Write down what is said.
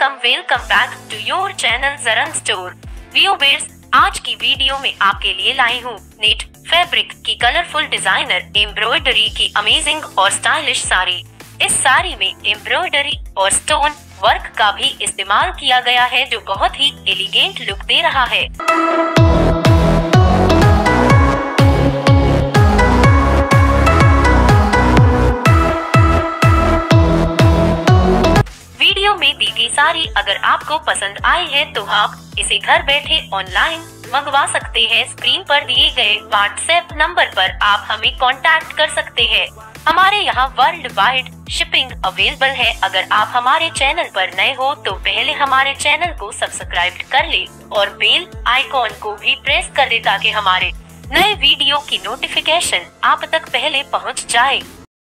Welcome welcome back to your channel जरन store viewers आज की video में आपके लिए लाई हूँ नेट फैब्रिक की कलरफुल डिज़ाइनर एम्ब्रॉयडरी की अमेजिंग और स्टाइलिश साड़ी। इस साड़ी में एम्ब्रॉयडरी और स्टोन वर्क का भी इस्तेमाल किया गया है, जो बहुत ही एलिगेंट लुक दे रहा है। गई साड़ी अगर आपको पसंद आई है तो आप इसे घर बैठे ऑनलाइन मंगवा सकते हैं। स्क्रीन पर दिए गए व्हाट्सएप नंबर पर आप हमें कांटेक्ट कर सकते हैं। हमारे यहाँ वर्ल्ड वाइड शिपिंग अवेलेबल है। अगर आप हमारे चैनल पर नए हो तो पहले हमारे चैनल को सब्सक्राइब कर ले और बेल आइकॉन को भी प्रेस कर दे ताकि हमारे नए वीडियो की नोटिफिकेशन आप तक पहले पहुँच जाए।